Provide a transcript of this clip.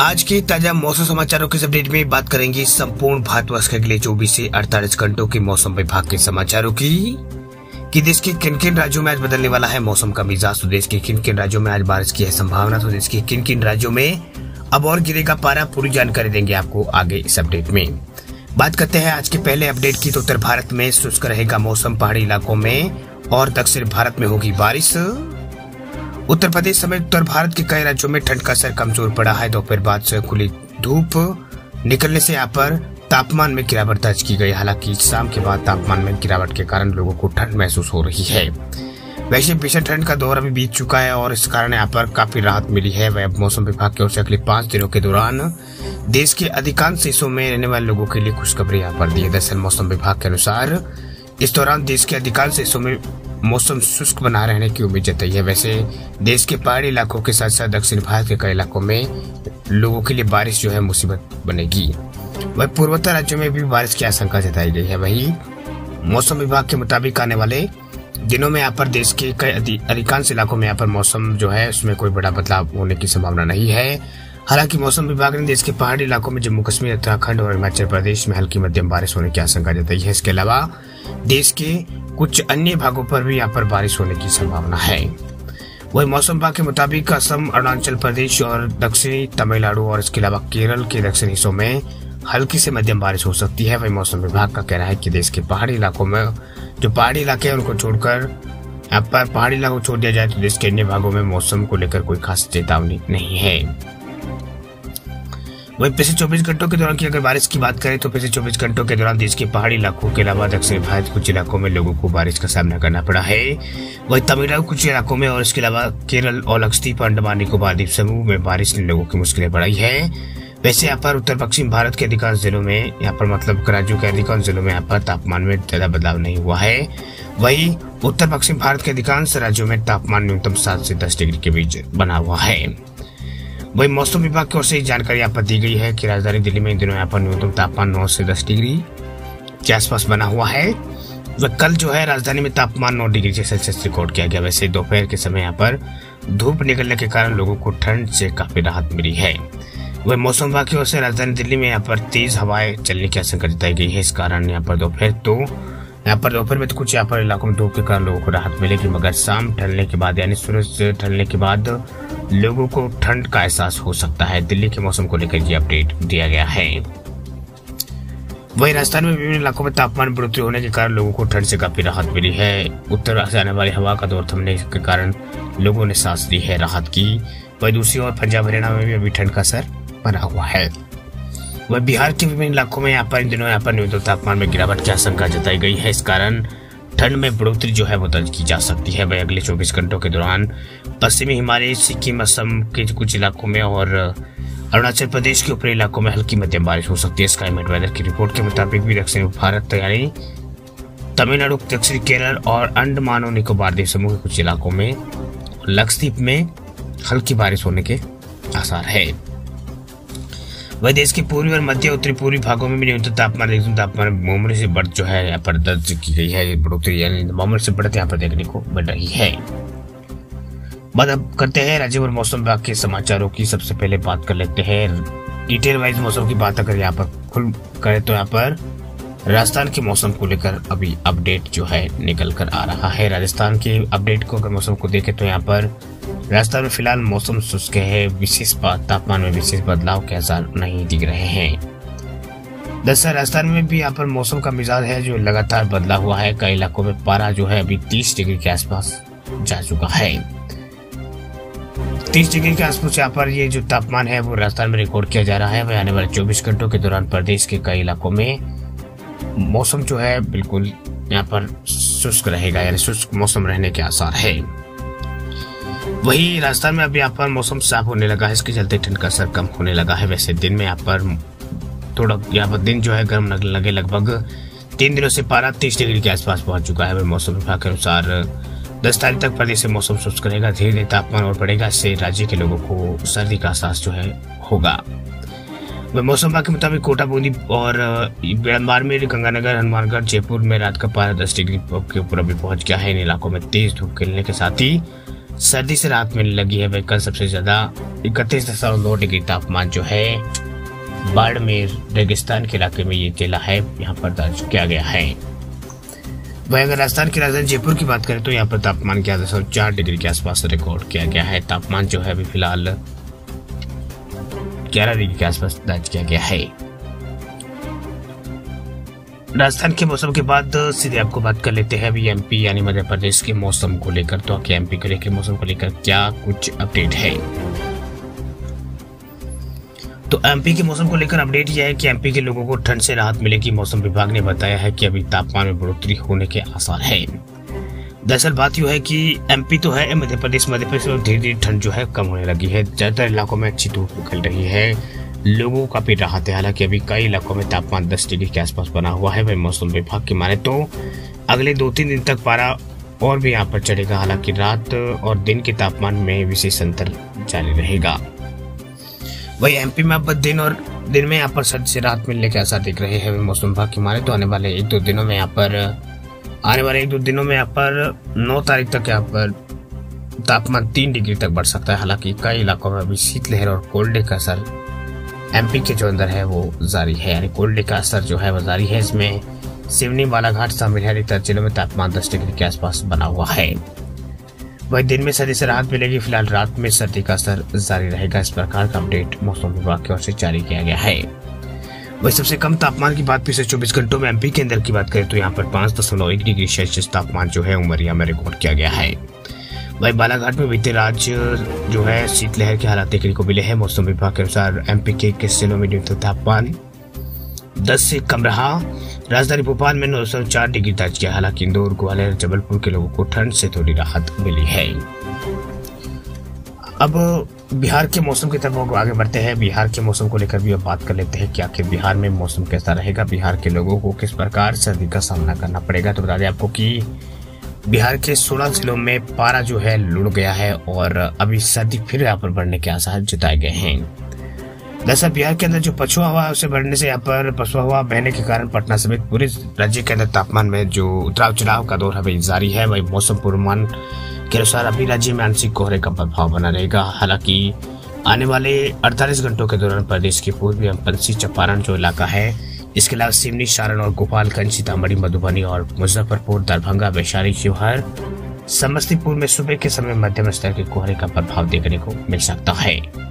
आज के ताज़ा मौसम समाचारों के अपडेट में बात करेंगे संपूर्ण भारतवर्ष के अगले 24 से 48 घंटों के मौसम विभाग के समाचारों की। कि देश के किन किन राज्यों में आज बदलने वाला है मौसम का मिजाज तो देश के किन किन राज्यों में आज बारिश की है संभावना तो देश के किन किन राज्यों में अब और गिरेगा पारा, पूरी जानकारी देंगे आपको आगे इस अपडेट में। बात करते हैं आज के पहले अपडेट की तो उत्तर भारत में शुष्क रहेगा मौसम, पहाड़ी इलाकों में और दक्षिण भारत में होगी बारिश। उत्तर प्रदेश समेत उत्तर भारत के कई राज्यों में ठंड का असर कमज़ोर पड़ा है। दोपहर बाद से खुली धूप निकलने से यहाँ पर तापमान में गिरावट दर्ज की गई। हालाँकि शाम के बाद तापमान में गिरावट के कारण लोगों को ठंड महसूस हो रही है। वैसे भीषण ठंड का दौर अभी बीत चुका है और इस कारण यहाँ पर काफ़ी राहत मिली है। वह मौसम विभाग की ओर से अगले पाँच दिनों के दौरान देश के अधिकांश हिस्सों में रहने वाले लोगों के लिए खुशखबरी यहाँ पर दी है। दरअसल मौसम विभाग के अनुसार इस दौरान देश के अधिकांश हिस्सों में मौसम शुष्क बना रहने की उम्मीद जताई है। वैसे, देश के पहाड़ी इलाकों के साथ साथ दक्षिण भारत के कई इलाकों में लोगों के लिए बारिश जो है मुसीबत बनेगी। वही पूर्वोत्तर राज्यों में भी बारिश की आशंका जताई गई है। वही मौसम विभाग के मुताबिक आने वाले दिनों में यहाँ पर देश के कई अधिकांश इलाकों में यहाँ पर मौसम जो है, उसमें कोई बड़ा बदलाव होने की संभावना नहीं है। हालाँकि मौसम विभाग ने देश के पहाड़ी इलाकों में जम्मू कश्मीर, उत्तराखंड और हिमाचल प्रदेश में हल्की मध्यम बारिश होने की आशंका जताई है। इसके अलावा देश के कुछ अन्य भागों पर भी यहाँ पर बारिश होने की संभावना है। वही मौसम विभाग के मुताबिक असम, अरुणाचल प्रदेश और दक्षिणी तमिलनाडु और इसके अलावा केरल के दक्षिणी हिस्सों में हल्की से मध्यम बारिश हो सकती है। वही मौसम विभाग का कहना है कि देश के पहाड़ी इलाकों में, जो पहाड़ी इलाके हैं, उनको छोड़कर यहाँ पर पहाड़ी इलाकों छोड़ दिया जाए तो देश के अन्य भागों में मौसम को लेकर कोई खास चेतावनी नहीं है। वही पिछले 24 घंटों के दौरान की अगर बारिश की बात करें तो पिछले 24 घंटों के दौरान देश के पहाड़ी इलाकों के अलावा दक्षिण भारत कुछ इलाकों में लोगों को बारिश का सामना करना पड़ा है। वही तमिलनाडु कुछ इलाकों में और इसके अलावा केरल और लक्षद्वीप अंडमान निकोबार द्वीप समूह में बारिश ने लोगों की मुश्किलें बढ़ाई है। वैसे यहाँ पर उत्तर पश्चिम भारत के अधिकांश जिलों में, यहाँ पर मतलब राज्यों के अधिकांश जिलों में यहाँ पर तापमान में ज़्यादा बदलाव नहीं हुआ है। वही उत्तर पश्चिम भारत के अधिकांश राज्यों में तापमान न्यूनतम सात से दस डिग्री के बीच बना हुआ है। वही मौसम विभाग की ओर से जानकारी यहाँ पर दी गई है कि राजधानी दिल्ली में इन दिनों यहाँ पर न्यूनतम तापमान नौ से दस डिग्री के आसपास बना हुआ है। वह कल जो है राजधानी में तापमान नौ डिग्री सेल्सियस रिकॉर्ड किया गया। वैसे दोपहर के समय यहाँ पर धूप निकलने के कारण लोगों को ठंड से काफ़ी राहत मिली है। वह मौसम विभाग की ओर से राजधानी दिल्ली में यहाँ पर तेज हवाएँ चलने की आशंका जताई गई है। इस कारण यहाँ पर दोपहर तो यहाँ पर दोपहर में तो कुछ यहाँ पर इलाकों में धूप के कारण लोगों को राहत मिलेगी, मगर शाम ढलने के बाद यानी सूरज ढलने के बाद लोगों को ठंड का एहसास हो सकता है। दिल्ली के मौसम को लेकर ये अपडेट दिया गया है। वही राजस्थान में विभिन्न इलाकों में तापमान बढ़ोतरी होने के कारण लोगों को ठंड से काफ़ी राहत मिली है। उत्तर से आने वाली हवा का दौर थमने के कारण लोगों ने सांस ली है, राहत की। वही दूसरी ओर पंजाब हरियाणा में भी अभी ठंड का असर बना हुआ है। वह बिहार के विभिन्न इलाकों में यहाँ पर इन दिनों यहाँ पर न्यूनतम तापमान में गिरावट की आशंका जताई गई है। इस कारण ठंड में बढ़ोतरी जो है वो दर्ज की जा सकती है। वह अगले 24 घंटों के दौरान पश्चिमी हिमालय, सिक्किम, असम के कुछ इलाकों में और अरुणाचल प्रदेश के ऊपरी इलाकों में हल्की मध्यम बारिश हो सकती है। स्काईमेट वेदर की रिपोर्ट के मुताबिक भी दक्षिण भारत यानी तमिलनाडु, दक्षिण केरल और अंडमान और निकोबार द्वीप समूह के कुछ इलाकों में लक्षद्वीप में हल्की बारिश होने के आसार है। वह देश के पूर्वी और मध्य उत्तरी पूर्वी भागों में भी न्यूनतम तापमान, अधिकतम तापमान मामूली से बढ़ जो है, यहाँ पर दर्ज की गई है, बढ़ोतरी यानी मामूली से बढ़त यहाँ पर देखने को मिल रही है। बात अब करते हैं राज्य और मौसम विभाग के समाचारों की सबसे पहले बात कर लेते हैं। डिटेल वाइज मौसम की बात अगर यहाँ पर खुल करें तो यहाँ पर राजस्थान के मौसम को लेकर अभी अपडेट जो है निकल कर आ रहा है। राजस्थान के अपडेट को अगर मौसम को देखें तो यहाँ पर राजस्थान में फ़िलहाल मौसम शुष्क है। विशेष तापमान में विशेष बदलाव के आसार नहीं दिख रहे हैं। दरअसल राजस्थान में भी यहाँ पर मौसम का मिजाज है जो लगातार बदला हुआ है। कई इलाकों में पारा जो है अभी तीस डिग्री के आसपास जा चुका है। तीस डिग्री के आसपास यहाँ पर ये जो तापमान है वो राजस्थान में रिकॉर्ड किया जा रहा है। वह आने वाले चौबीस घंटों के दौरान प्रदेश के कई इलाकों में मौसम जो है बिल्कुल यहाँ पर शुष्क रहेगा, यानी शुष्क मौसम रहने के आसार है। वही राजस्थान में अभी यहाँ पर मौसम साफ़ होने लगा है। इसके चलते ठंड का असर कम होने लगा है। वैसे दिन में यहाँ पर थोड़ा, यहाँ पर दिन जो है गर्म लगे लगभग तीन दिनों से पारा तीस डिग्री के आसपास पहुँच चुका है। मौसम विभाग के अनुसार दस तारीख तक प्रदेश से मौसम शुष्क रहेगा, धीरे धीरे तापमान और बढ़ेगा। इससे राज्य के लोगों को सर्दी का एहसास जो है होगा। वह मौसम विभाग के मुताबिक कोटा, बूंदी और बाड़मेर गंगानगर, हनुमानगढ़, जयपुर में रात का पारा दस डिग्री के ऊपर अभी पहुँच गया है। इन इलाकों में तेज धूप खिलने के साथ ही सर्दी से राहत मिलने लगी है, वह कल सबसे ज़्यादा इकतीस दशमलव नौ डिग्री तापमान जो है, बाड़मेर, रेगिस्तान के इलाके में ये जिला है, यहाँ पर दर्ज किया गया है। वही अगर राजस्थान की राजधानी जयपुर की बात करें तो यहाँ पर तापमान ग्यारह दशमलव चार डिग्री के आसपास रिकॉर्ड किया गया है। तापमान जो है अभी फ़िलहाल ग्यारह डिग्री के आसपास दर्ज किया गया है। राजस्थान के मौसम के बाद सीधे आपको बात कर लेते हैं अभी एमपी यानी मध्य प्रदेश के मौसम को लेकर। तो आपके एमपी को मौसम को लेकर क्या कुछ अपडेट है? तो एमपी के मौसम को लेकर अपडेट यह है कि एमपी के लोगों को ठंड से राहत मिलेगी मौसम विभाग ने बताया है कि अभी तापमान में बढ़ोतरी होने के आसार है। दरअसल बात यह है कि एमपी तो है, मध्य प्रदेश मध्य प्रदेश में धीरे धीरे ठंड जो है कम होने लगी है। ज़्यादातर इलाकों में अच्छी धूप निकल रही है। लोगों का भी राहत है हालाँकि अभी कई इलाकों में तापमान 10 डिग्री के आसपास बना हुआ है, वही मौसम विभाग की माने तो अगले दो तीन दिन तक पारा और भी यहाँ पर चढ़ेगा। हालाँकि रात और दिन के तापमान में विशेष अंतर जारी रहेगा। वही एमपी में अब दिन और दिन में यहाँ पर सर्दी से राहत मिलने के आसार दिख रहे हैं। मौसम विभाग की माने तो आने वाले एक दो दिनों में यहाँ पर, आने वाले एक दो दिनों में यहाँ पर नौ तारीख तक यहाँ पर तापमान तीन डिग्री तक बढ़ सकता है। हालाँकि कई इलाकों में अभी शीतलहर और कोल्ड डे का असर एमपी के जो अंदर है वो जारी है, यानी कोल्ड का असर जो है वो जारी है। इसमें सिवनी बालाघाट शामिल है, अधिकतर जिलों में तापमान दस डिग्री के आसपास बना हुआ है। वही दिन में सर्दी से राहत मिलेगी, फ़िलहाल रात में सर्दी का असर जारी रहेगा। इस प्रकार का अपडेट मौसम विभाग की ओर से जारी किया गया है। वही सबसे कम तापमान की बात पिछले चौबीस घंटों में एमपी के अंदर की बात करें तो यहाँ पर पाँच दशमलव एक डिग्री सेल्सियस तापमान जो है उमरिया में रिकॉर्ड किया गया है। वही बालाघाट में बीते राज जो है, शीतलहर के हालात देखने को मिले हैं। मौसम विभाग के अनुसार एमपी के इक्कीस जिलों में न्यूनतम तापमान दस से कम रहा। राजधानी भोपाल में नौ सौ चार डिग्री दर्ज किया। हालाँकि इंदौर, ग्वालियर जबलपुर के लोगों को ठंड से थोड़ी राहत मिली है। अब बिहार के मौसम की तरफ़ आगे बढ़ते हैं। बिहार के मौसम को लेकर भी अब बात कर लेते हैं कि आखिर बिहार में मौसम कैसा रहेगा। बिहार के लोगों को किस प्रकार सर्दी का सामना करना पड़ेगा? तो बता दें आपको कि बिहार के 16 जिलों में पारा जो है लुढ़ गया है और अभी सर्दी फिर यहाँ पर बढ़ने के आसार जताए गए हैं। दरअसल बिहार के अंदर जो पछुआ हवा है, उसे बढ़ने से यहाँ पर पछुआ हवा बहने के कारण पटना समेत पूरे राज्य के अंदर तापमान में जो उतराव चढ़ाव का दौर अभी जारी है, वही मौसम पूर्वानुमान के अनुसार अभी राज्य में आंशिक कोहरे का प्रभाव बना रहेगा। हालाँकि आने वाले 48 घंटों के दौरान प्रदेश के पूर्वी एवं चंपारण जो इलाका है इसके अलावा सिमनी सारण और गोपालगंज, सीतामढ़ी, मधुबनी और मुजफ्फरपुर, दरभंगा, वैशाली, शिवहर, समस्तीपुर में सुबह के समय मध्यम स्तर के कोहरे का प्रभाव देखने को मिल सकता है।